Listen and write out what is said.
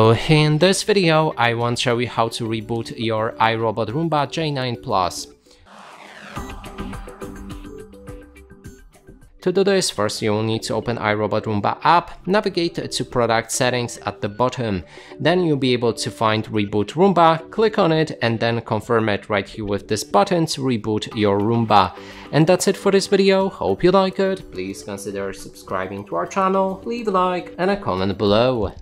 So in this video, I want to show you how to reboot your iRobot Roomba J9 Plus. To do this, first you will need to open iRobot Roomba app, navigate to product settings at the bottom. Then you'll be able to find reboot Roomba, click on it and then confirm it right here with this button to reboot your Roomba. And that's it for this video, hope you like it, please consider subscribing to our channel, leave a like and a comment below.